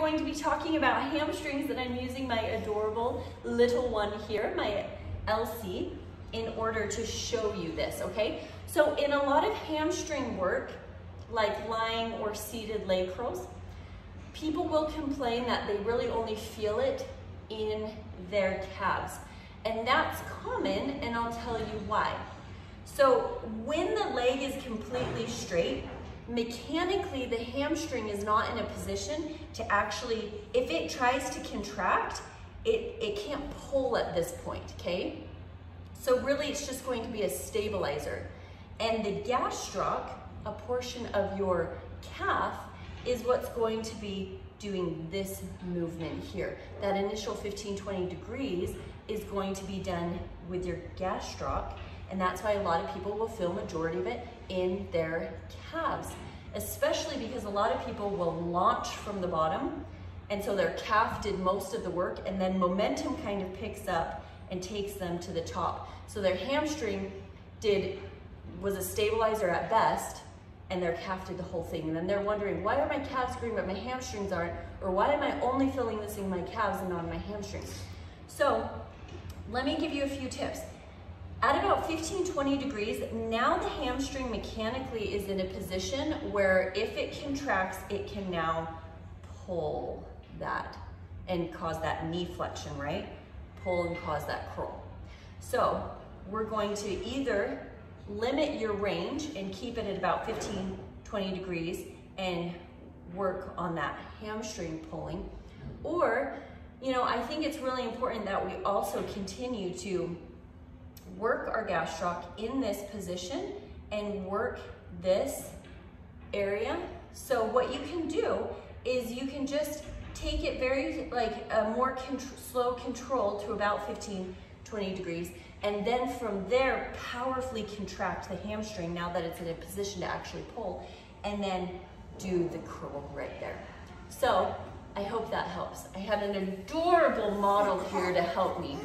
going to be talking about hamstrings that I'm using my adorable little one here, my Elsie, in order to show you this, okay? So in a lot of hamstring work, like lying or seated leg curls, people will complain that they really only feel it in their calves. And that's common, and I'll tell you why. So when the leg is completely straight, mechanically the hamstring is not in a position to actually, if it tries to contract, it, it can't pull at this point, okay? So really it's just going to be a stabilizer. And the gastroc, a portion of your calf, is what's going to be doing this movement here. That initial 15, 20 degrees is going to be done with your gastroc, and that's why a lot of people will feel majority of it in their calves, especially because a lot of people will launch from the bottom, and so their calf did most of the work, and then momentum kind of picks up and takes them to the top. So their hamstring did was a stabilizer at best, and their calf did the whole thing. And then they're wondering, why are my calves green but my hamstrings aren't? Or why am I only feeling this in my calves and not in my hamstrings? So let me give you a few tips. At about 15, 20 degrees, now the hamstring mechanically is in a position where if it contracts, it can now pull that and cause that knee flexion, right? Pull and cause that curl. So we're going to either limit your range and keep it at about 15, 20 degrees and work on that hamstring pulling. Or, you know, I think it's really important that we also continue to work our gastroc in this position and work this area. So what you can do is you can just take it very like a more slow control to about 15, 20 degrees and then from there, powerfully contract the hamstring now that it's in a position to actually pull, and then do the curl right there. So I hope that helps. I have an adorable model here to help me.